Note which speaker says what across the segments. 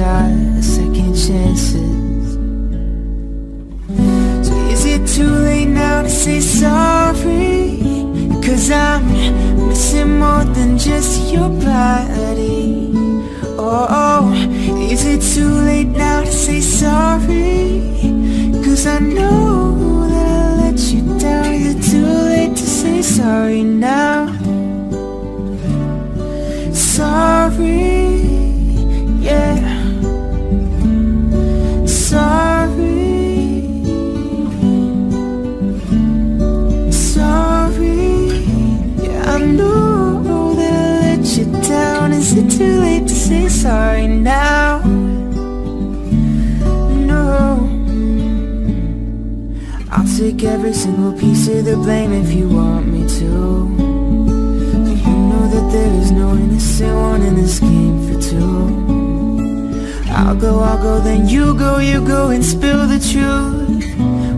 Speaker 1: more second chances So is it too late now to say sorry? Cause I'm missing more than just your body Oh, oh, is it too late now to say sorry? Cause I know that I let you down Is it too late to say sorry now? Sorry, it too late to say sorry now? No I'll take every single piece of the blame if you want me to You know that there is no innocent one in this game for two I'll go, I'll go, then you go, you go and spill the truth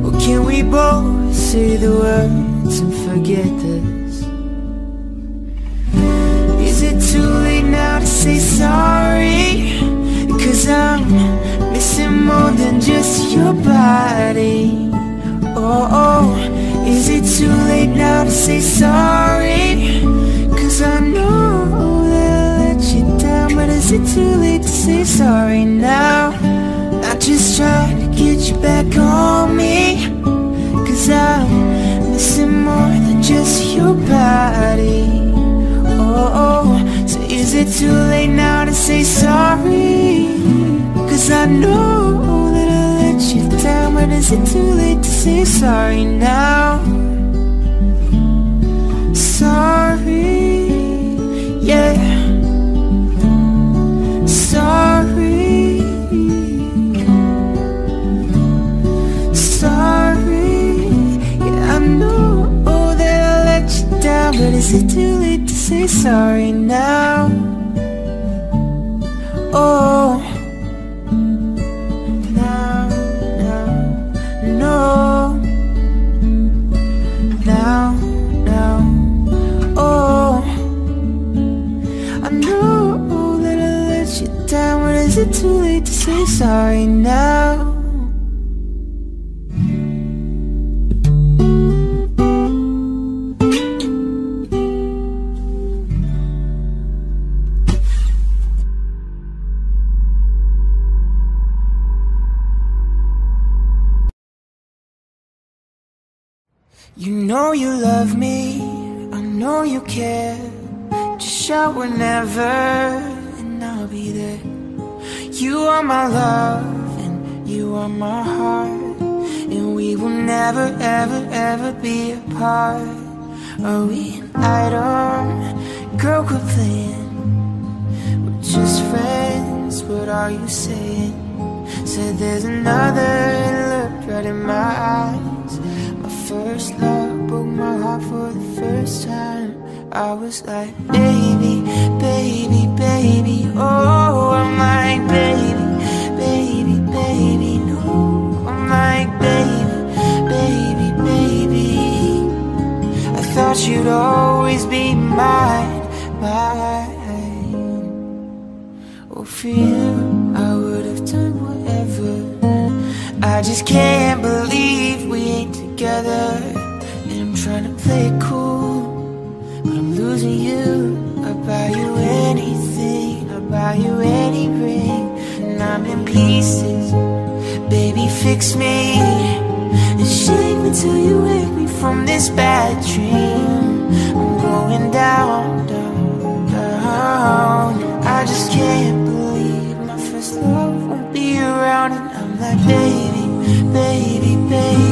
Speaker 1: Well, can we both say the words and forget this? Say sorry?
Speaker 2: Cause I'm missing more than just your body Oh, oh, is it too late now to say sorry? Cause I know that I let you down But is it too late to say sorry now? I just trying to get you back on me Cause I'm missing more than just your body Oh, oh, is it too late now to say sorry? Cause I know that I let you down But is it too late to say sorry now? I just can't believe we ain't together. And I'm trying to play it cool, but I'm losing you. I buy you anything, I buy you any ring, and I'm in pieces. Baby, fix me and shake me till you wake me from this bad dream. I'm going down, down, down. I just can't believe my first love won't be around, and I'm like, baby, baby, baby,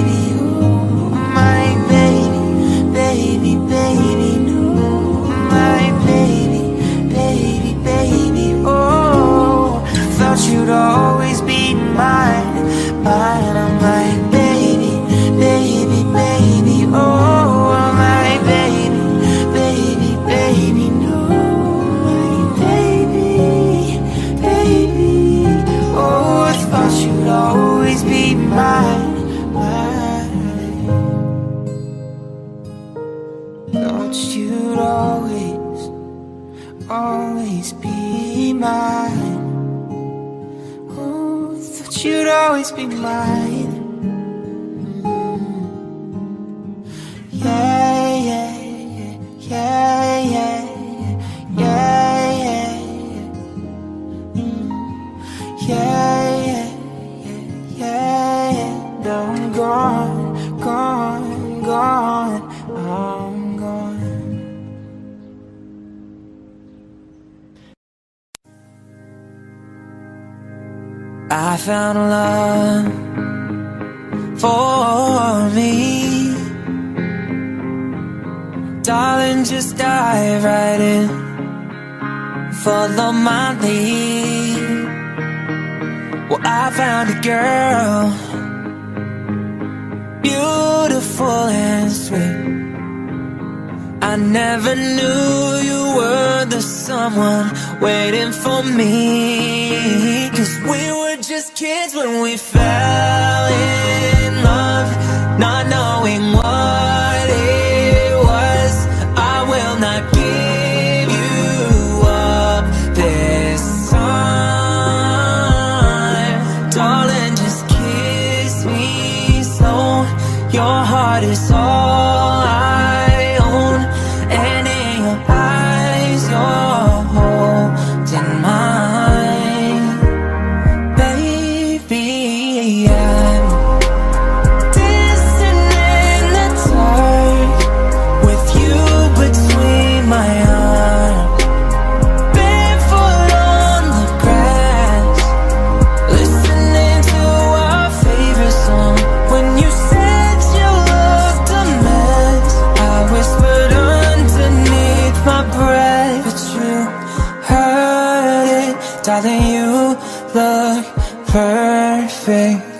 Speaker 2: be mine.
Speaker 3: Found love for me. Darling, just dive right in. Follow my lead. Well, I found a girl, beautiful and sweet. I never knew you were the someone waiting for me. Cause we were kids when we fell in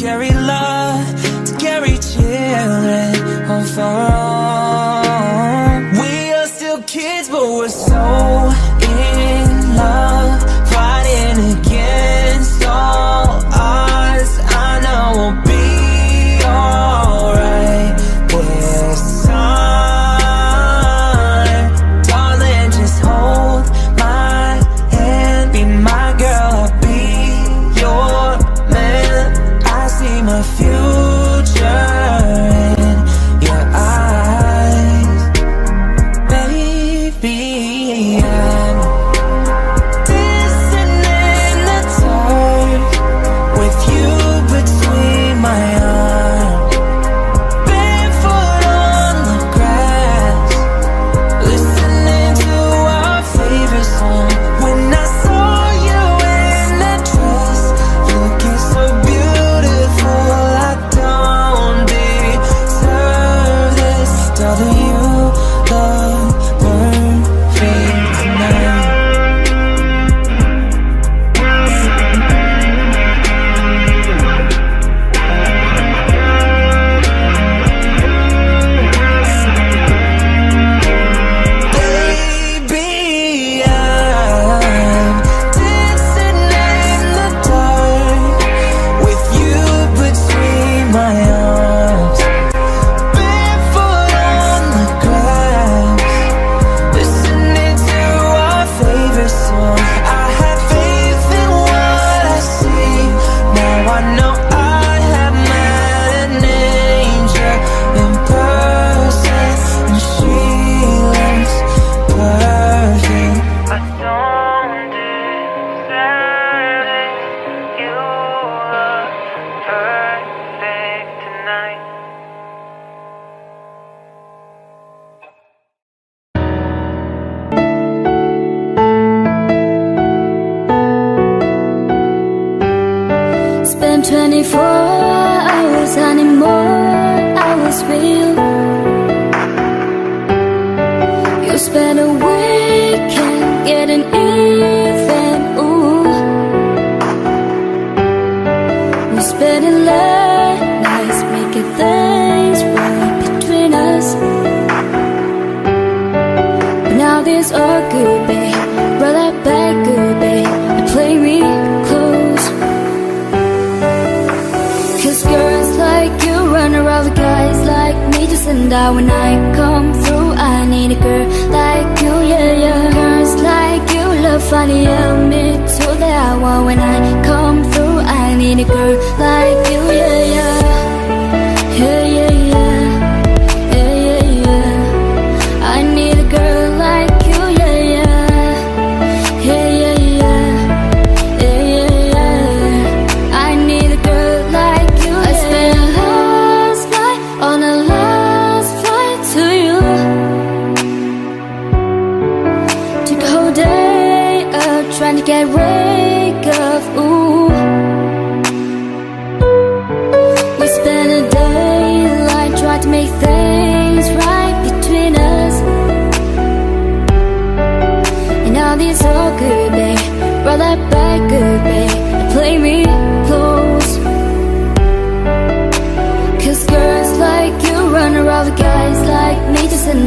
Speaker 2: carry love, to carry children home for all.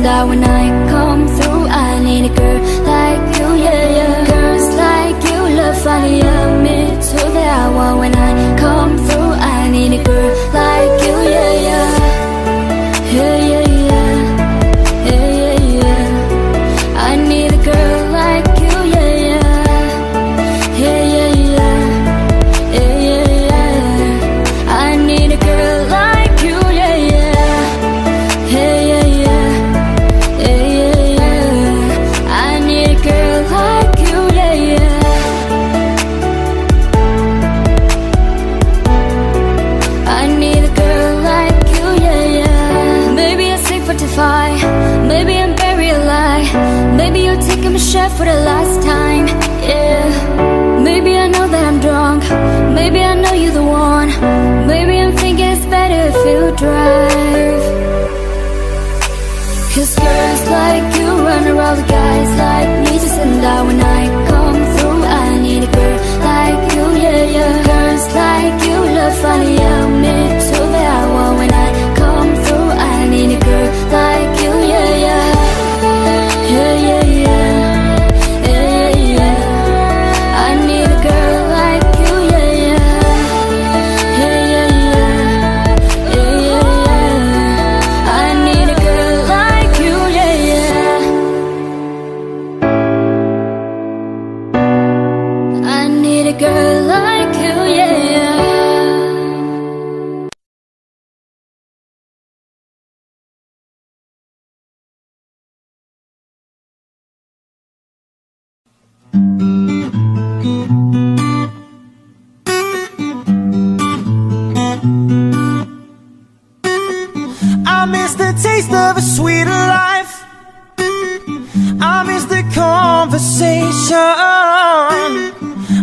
Speaker 4: Out
Speaker 5: when I come through I need a girl like you, yeah, yeah. Girls like you love funny, yeah, me too They are when I come through I need a girl like you, yeah Yeah, I
Speaker 2: miss the taste of a sweeter life. I miss the conversation.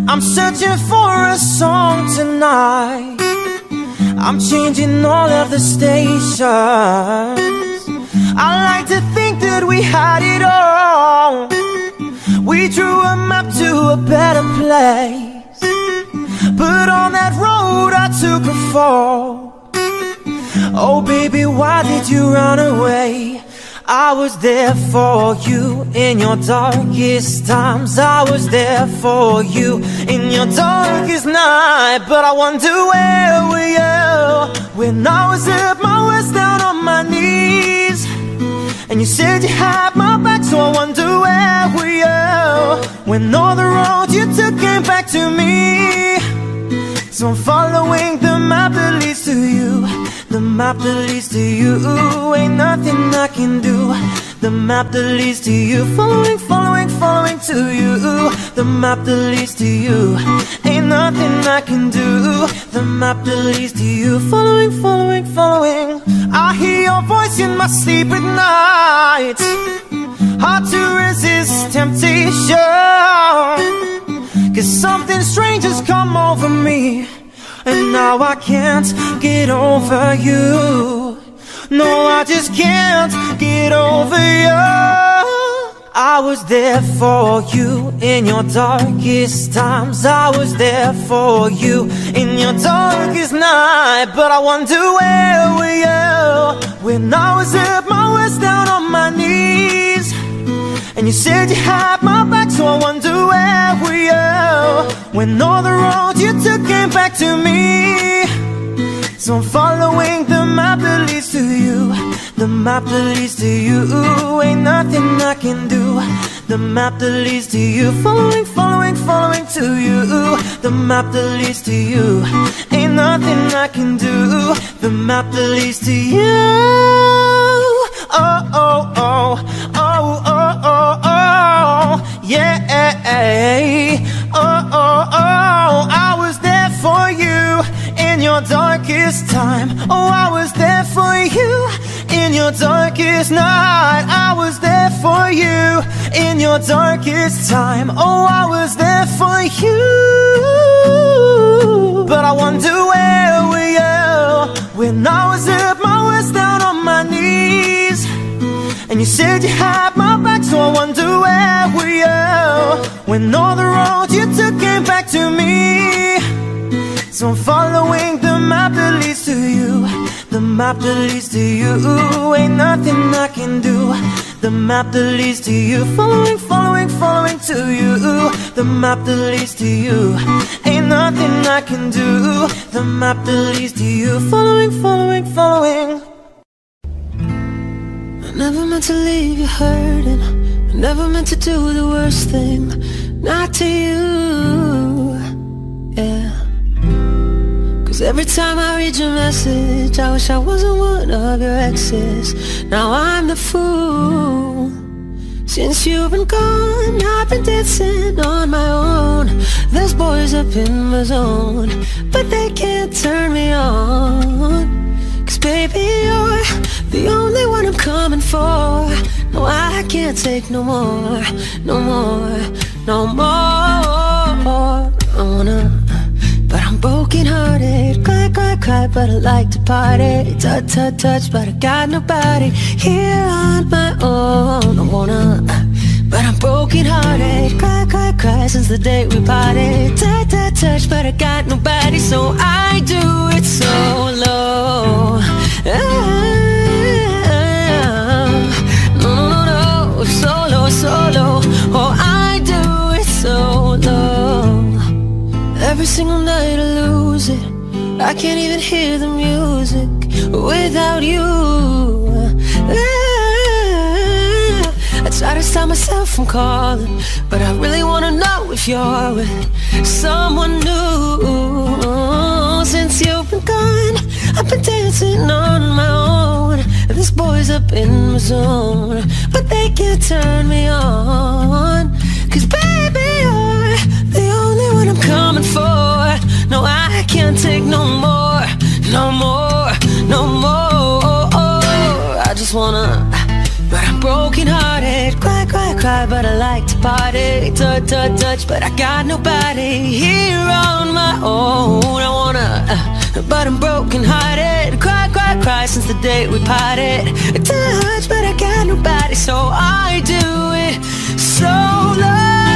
Speaker 2: I'm searching for a song tonight. I'm changing all of the stations. I like to think that we had it all. We drew a map to a better place. But on that road, I took a fall. Oh baby, why did you run away? I was there for you in your darkest times. I was there for you in your darkest night. But I wonder where were you when I was at my worst down on my knees? And you said you had my back, so I wonder where were you when all the road you took came back to me? So I'm following the map that leads to you. The map that leads to you. Ain't nothing I can do The map that leads to you Following, following, following to you. The map that leads to you. Ain't nothing I can do. The map that leads to you Following, following, following. I hear your voice in my sleep at night. Hard to resist temptation. Cause something strange has come over me And now I can't get over you No, I just can't get over you I was there for you in your darkest times. I was there for you in your darkest night. But I wonder where were you When I was at my worst down on my knees? And you said you had my back, so I wonder where were you When all the road you took came back to me So I'm following the map that leads to you. The map that leads to you. Ain't nothing I can do. The map that leads to you. Following, following, following to you. The map that leads to you. Ain't nothing I can do. The map that leads to you. Oh, oh, oh, oh, oh, oh, oh, yeah. Darkest time. Oh, I was there for you in your darkest night. I was there for you in your darkest time. Oh, I was there for you. But I wonder where were you when I was at my worst down on my knees. And you said you had my back, so I wonder where were you When all the road you took came back to me So I'm following the map that leads to you.
Speaker 6: The map that leads to you. Ain't nothing I can do. The map that leads to you. Following, following, following to you. The map that leads to you. Ain't nothing I can do. The map that leads to you. Following, following, following. I never meant to leave you hurting. I never meant to do the worst thing. Not to you. Yeah Cause every time I read your message I wish I wasn't one of your exes. Now I'm the fool. Since you've been gone I've been dancing on my own. There's boys up in my zone But they can't turn me on. Cause baby you're the only one I'm coming for. No I can't take no more No more, no more. I wanna but I'm broken hearted, cry, cry, cry, but I like to party. Touch, touch, touch, but I got nobody here on my own. I wanna, but I'm broken hearted, cry, cry, cry Since the day we parted, touch, touch, touch, but I got nobody So I do it solo. No, no, no, no, solo, solo. Oh, I do it solo. Every single night. I it I can't even hear the music without you. I try to stop myself from calling But I really wanna know if you're with someone new. Since you've been gone I've been dancing on my own. This boy's up in my zone But they can't turn me on. Cause baby No I can't take no more No more, no more. I just wanna but I'm broken hearted, cry, cry, cry, but I like to party. Touch, touch, touch, but I got nobody here on my own. I wanna, but I'm broken hearted Cry, cry, cry since the day we parted. Touch, but I got nobody, so I do it solo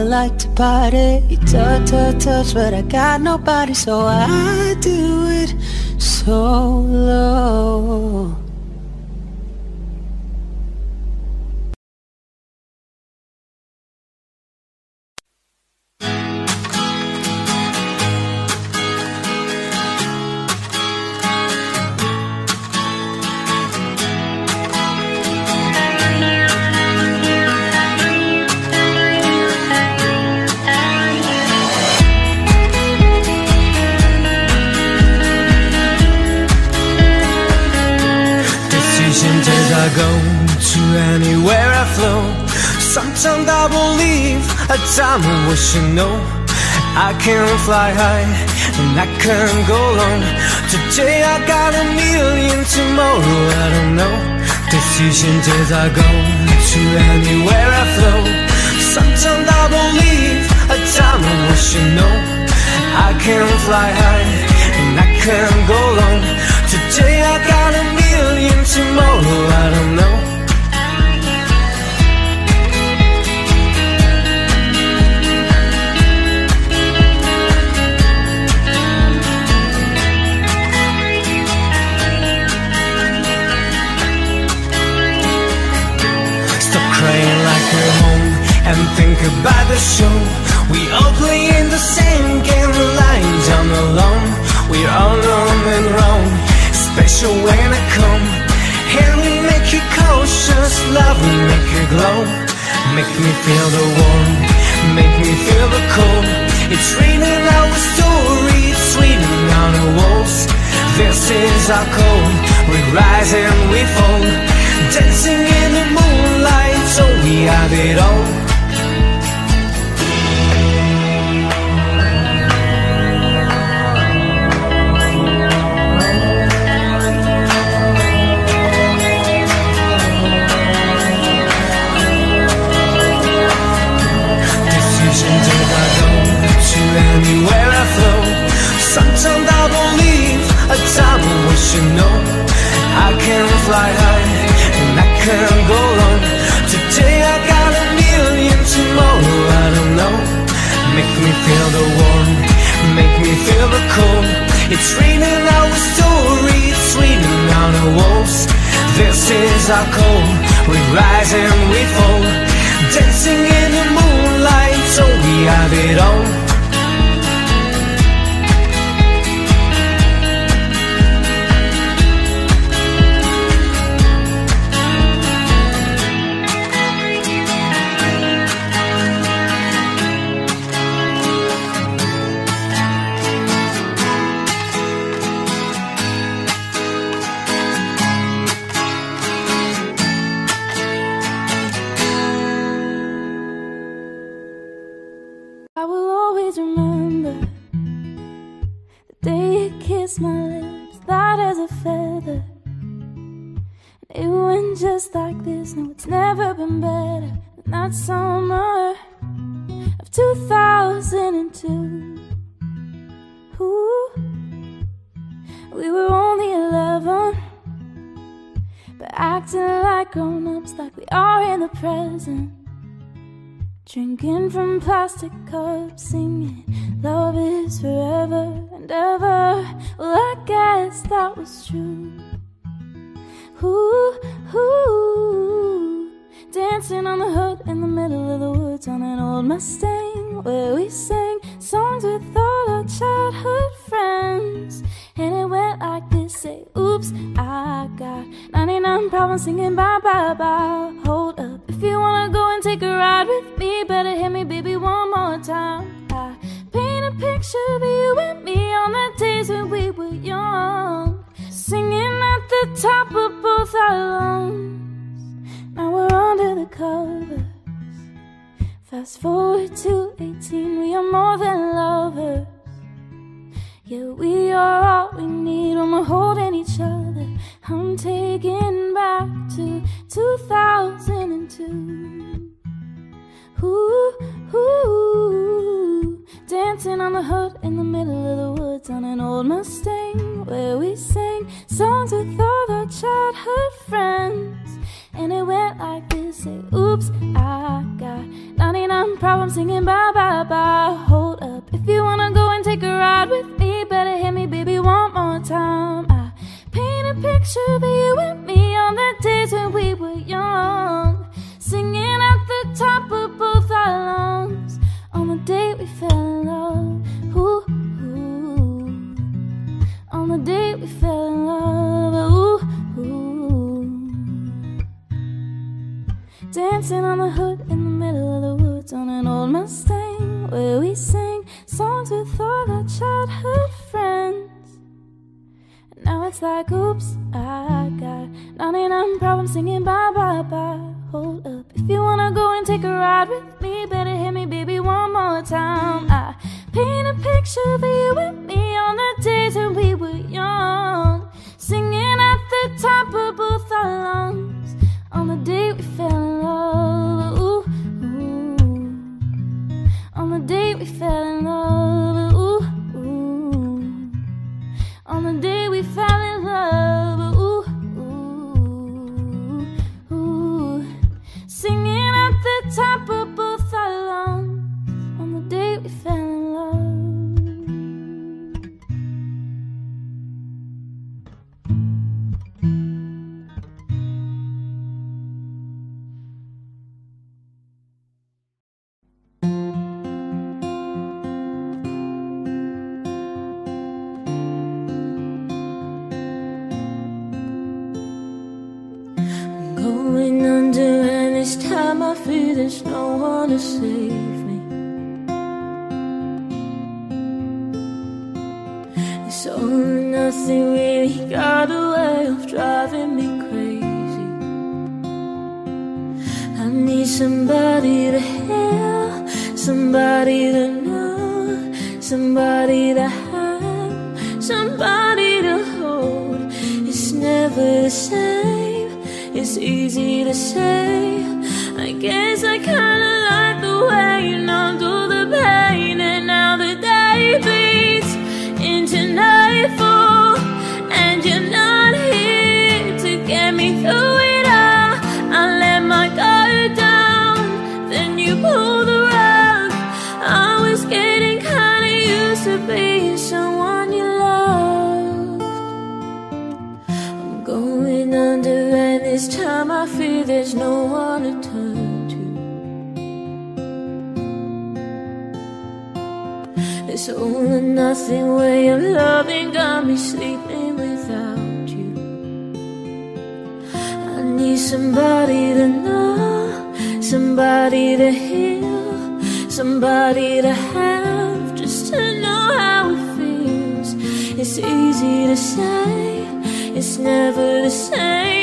Speaker 6: I like to party Touch, touch, touch But I got nobody So I do it solo
Speaker 2: as I go cautious, love will make you glow. Make me feel the warm, make me feel the cold. It's raining our story, it's raining on the walls. This is our code, we rise and we fall. Dancing in the moonlight, so we have it all. anywhere
Speaker 3: I
Speaker 2: flow. Sometimes I believe a time I wish you know. I can fly high and I can
Speaker 3: go low. Today I got a million, tomorrow I don't know. Make me feel the warm, make me feel the cold. It's raining out a story, it's raining the walls. This is our call, we rise and we fall. Dancing in the moonlight, so we have it all.
Speaker 7: We were only 11, but acting like grown ups, like we are in the present. Drinking from plastic cups, singing, Love is forever and ever. Well, I guess that was true. Ooh, ooh, dancing on the hood in the middle of the woods on an old Mustang where we sang songs with all our childhood friends. And it went like this say, Oops, I got 99 problems singing bye bye bye. Hold up, if you wanna go and take a ride with me, better hit me, baby, one more time. I paint a picture of you and me on the days when we were young. Singing at the top of both our lungs. Now we're under the covers. Fast forward to 18, we are more than lovers. Yeah, we are all we need when we're holding each other. I'm taking back to 2002. Ooh, ooh, dancing on the hood in the middle of the woods on an old Mustang where we sang songs with all our childhood friends. And it went like this say, Oops, I got 99 problems singing bye bye bye. Hold up, if you wanna go and take a ride with me, better hit me, baby, one more time. I paint a picture of you and me on the days when we were young, singing at the top of both our lungs on the day we fell in love. Ooh, ooh. On the day we fell in love. Ooh, ooh. Dancing on the hood in the middle of the woods on an old Mustang where we sang songs with all our childhood friends. Now it's like, oops, I got 99 problems singing bye bye bye. Hold up, if you wanna go and take a ride with me, better hit me, baby, one more time. I paint a picture for you and me on the days when we were young, singing at the top of both our lungs on the day we fell in love. Ooh, ooh. On the day we fell in love. Ooh, ooh. On the day top of there's no one to
Speaker 8: turn to. This all or nothing way of loving got me sleeping without you. I need somebody to know, somebody to heal, somebody to have, just to know how it feels. It's easy to say, it's never the same.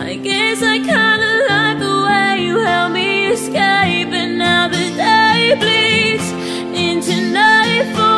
Speaker 8: I guess I kinda like the way you help me escape, and now the day bleeds into nightfall,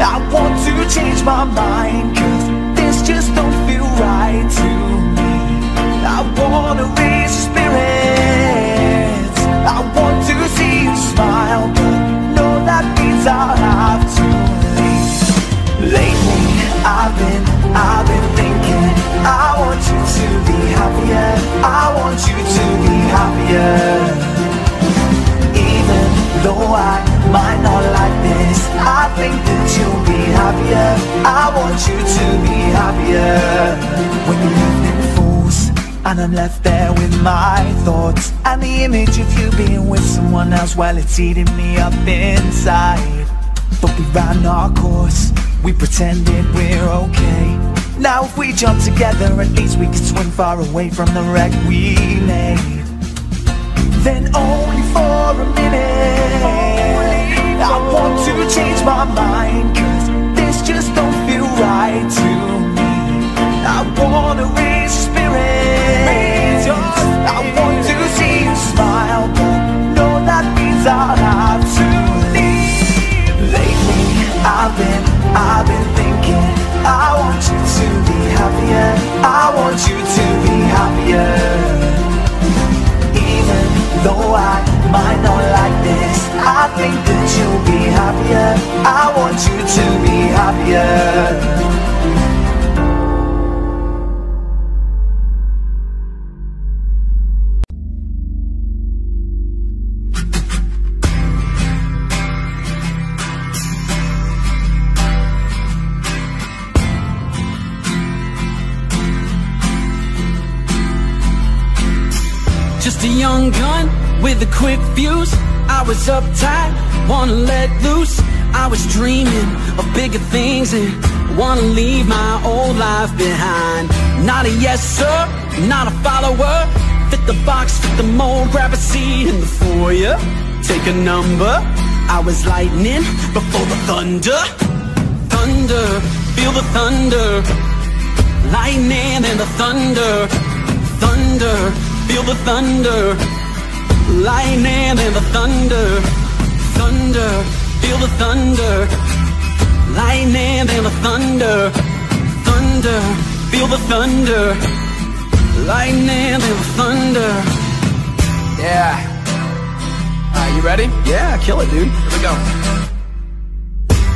Speaker 2: I want to change my mind Cause this just don't feel right to me. I wanna raise your spirits. I want to see you smile But no, that means I'll have to leave Lately I've been, I've been thinking I want you to be happier. I want you to be happier. Even though I might not like I think that you'll be happier. I want you to be happier. When the evening falls And I'm left there with my thoughts And the image of you being with someone else While it's eating me up inside. But we ran our course We pretended we're okay. Now if we jump together At least we can swim far away from the wreck we made. Then only for a minute I want to change my mind Cause this just don't feel right to me. I wanna raise your spirits I want to see you smile But no, that means I'll have to leave. Lately I've been, I've been thinking I want you to be happier. I want you to be happier. Even though I might not like this. I think that you'll be happier. I want you to be happier.
Speaker 9: Just a young gun with a quick fuse. I was uptight, wanna let loose. I was dreaming of bigger things and wanna leave my old life behind. Not a yes sir, not a follower. Fit the box, fit the mold, grab a seat in the foyer. Take a number. I was lightning before the thunder. Thunder, feel the thunder. Lightning and the thunder. Thunder, feel the thunder. Lightning and the thunder. Thunder, feel the thunder. Lightning and the thunder. Thunder, feel the thunder. Lightning and the thunder. Yeah. Are you ready? Yeah, kill it, dude. Here we go.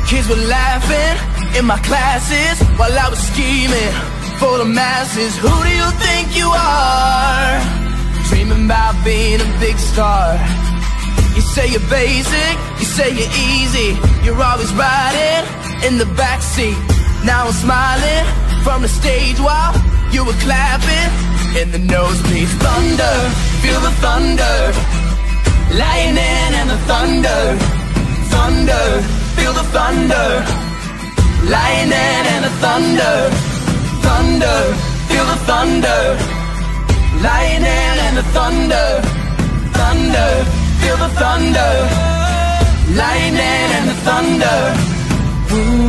Speaker 10: Kids were laughing in my classes while I was scheming for the masses. Who do you think you are? Dreaming about being a big star. You say you're basic, you say you're easy. You're always riding in the backseat. Now I'm smiling from the stage while you were clapping in the nosebleeds. Thunder, feel the thunder. Lightning and the thunder. Thunder, feel the thunder, lightning and the thunder, thunder, feel the thunder, lightning and the thunder, thunder, feel the thunder, lightning and the thunder. Thunder,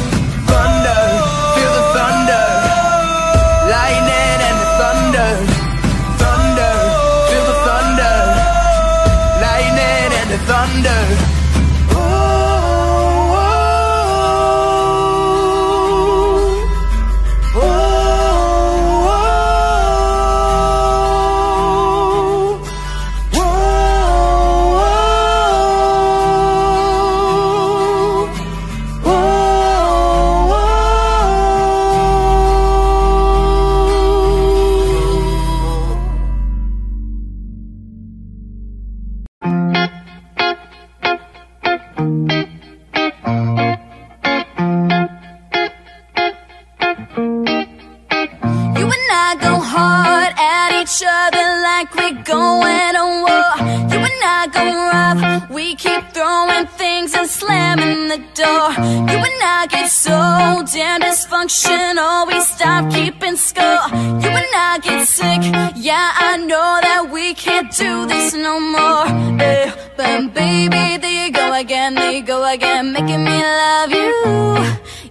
Speaker 5: again, making me love you.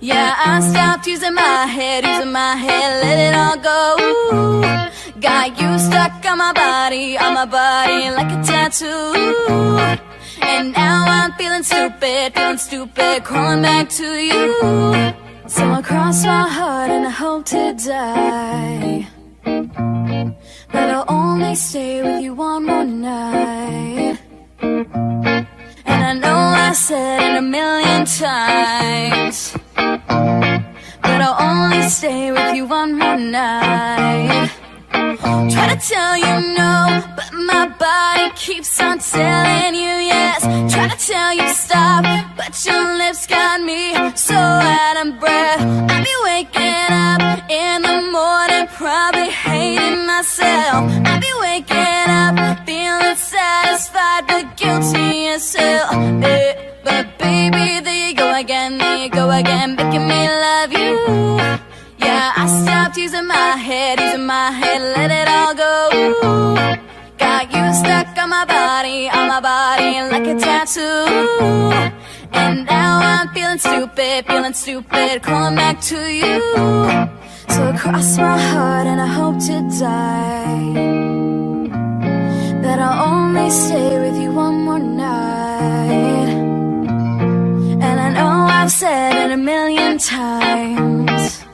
Speaker 5: Yeah, I stopped using my head, using my head, let it all go. Got you stuck on my body, on my body like a tattoo. And now I'm feeling stupid, feeling stupid, crawling back to you. So I cross my heart and I hope to die. But I'll only stay with you one more night. Said it a million times. But I'll only stay with you one more night. Try to tell you no, but my body keeps on telling you yes. Try to tell you stop, but your lips got me so out of breath. I be waking up in the morning, probably hating myself. I be waking up feeling satisfied, but guilty as hell. Eh, But baby, there you go again, there you go again, making me love you. Yeah, I stopped using my head, using my head, let it all go. Got you stuck on my body, on my body like a tattoo. And now I'm feeling stupid, feeling stupid, calling back to you. So I cross my heart and I hope to die. That I'll only stay with you one more night. Know I've said it a million times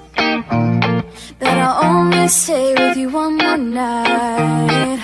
Speaker 5: that I'll only stay with you one more night.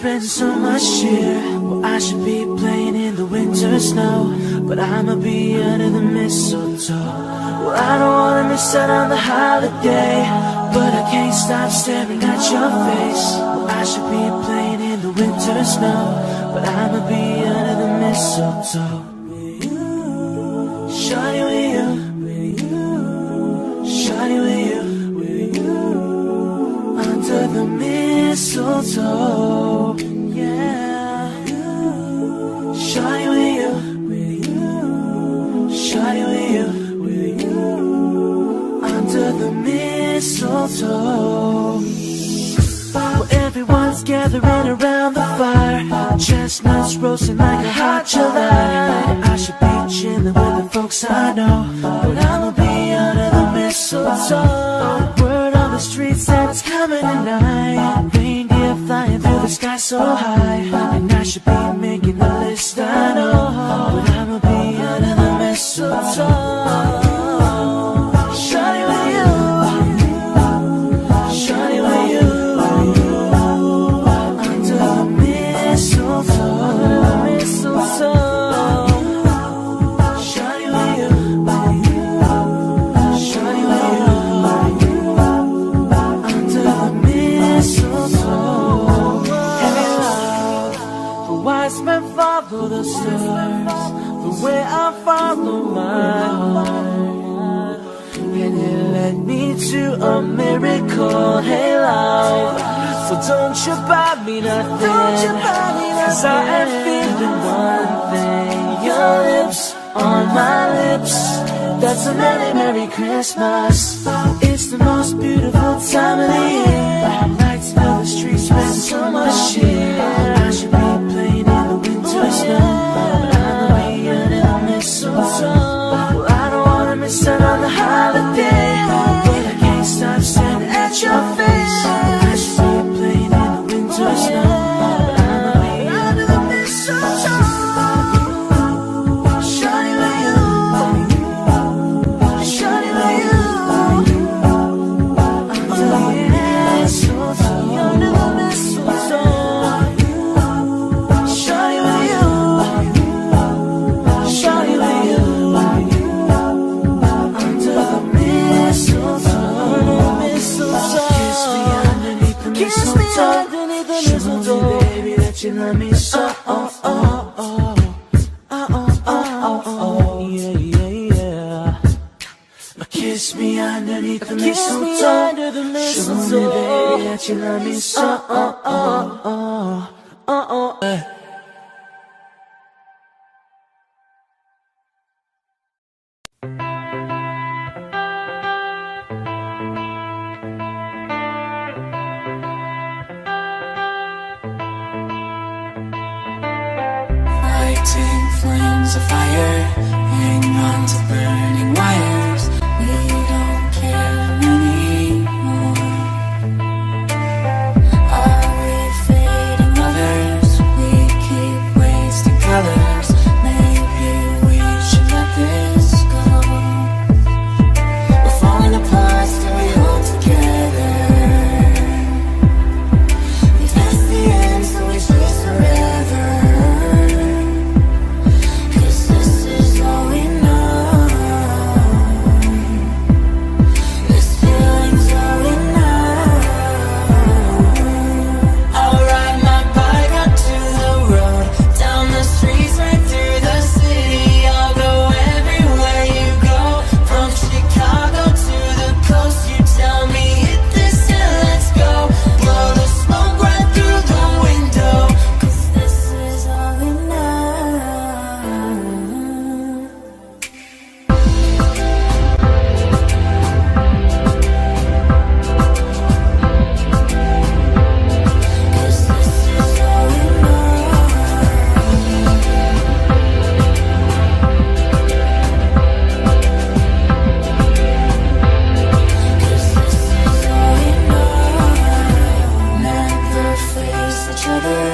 Speaker 5: spent so
Speaker 2: much here. Well, I should be playing in the winter snow But I'ma be under the mistletoe. Well, I don't wanna miss out on the holiday But I can't stop staring at your face. Well, I should be playing in the winter snow But I'ma be under the mistletoe. Shawty with you. Shawty with you. Under the mistletoe. mistletoe. Well, everyone's gathering around the fire Chestnuts roasting like a hot July. I should be chilling with the folks I know But I'ma be under the mistletoe. Word on the streets that it's coming tonight. Reindeer flying through the sky so high And I should be making the list I know. Do a miracle, hey love. So don't you buy me nothing, cause I am feeling one thing. Your lips on my lips, that's a merry, merry Christmas. It's the most beautiful time of the year. yeah, yeah, yeah. Kiss me underneath the mistletoe. Under the mistletoe. Show me, baby, that you love me so. Oh, oh, oh, oh, oh.
Speaker 3: other.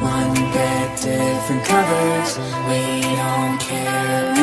Speaker 3: One bed, different covers. We don't care.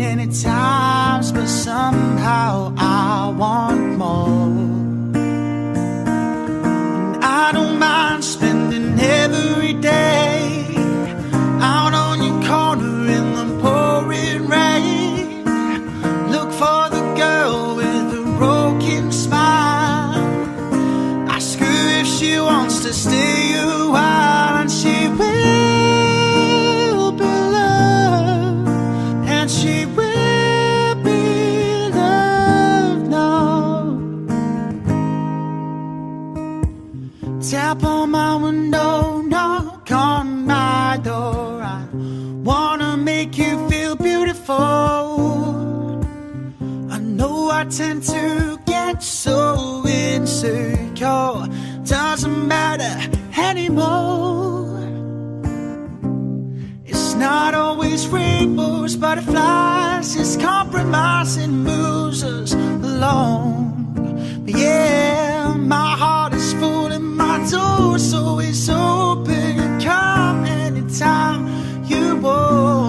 Speaker 3: many times, but somehow I want more. tend to get so insecure. Doesn't matter anymore. It's not always rainbows, butterflies. It's compromising moves us along. But yeah, my heart is
Speaker 2: full and my door so it's open. Come anytime you want.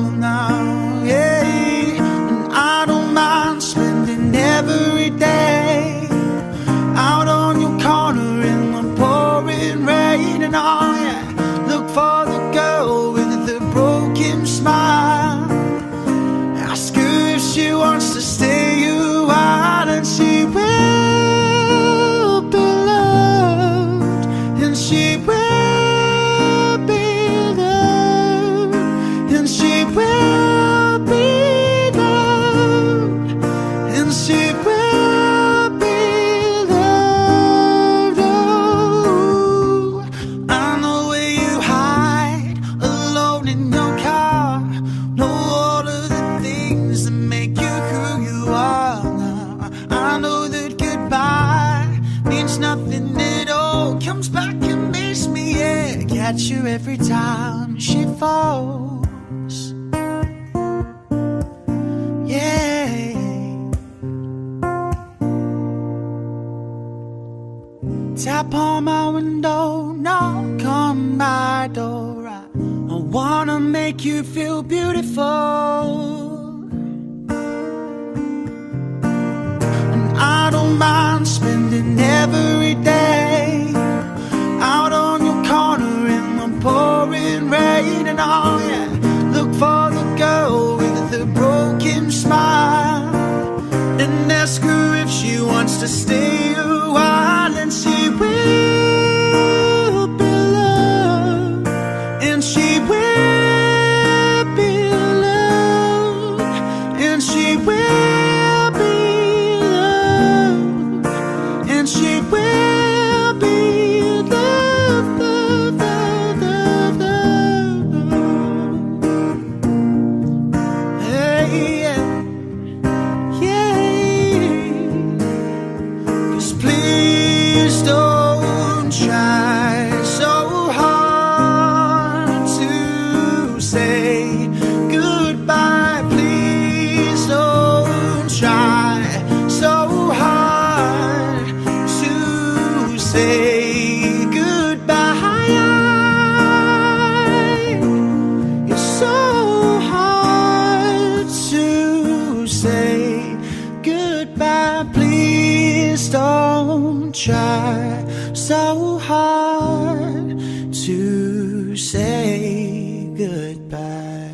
Speaker 2: please don't try so hard to say goodbye.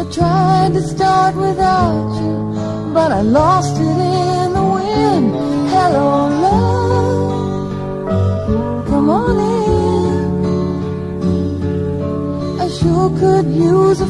Speaker 11: I tried to start without you, but I lost it in the wind. Hello, love, come on in. I sure could use a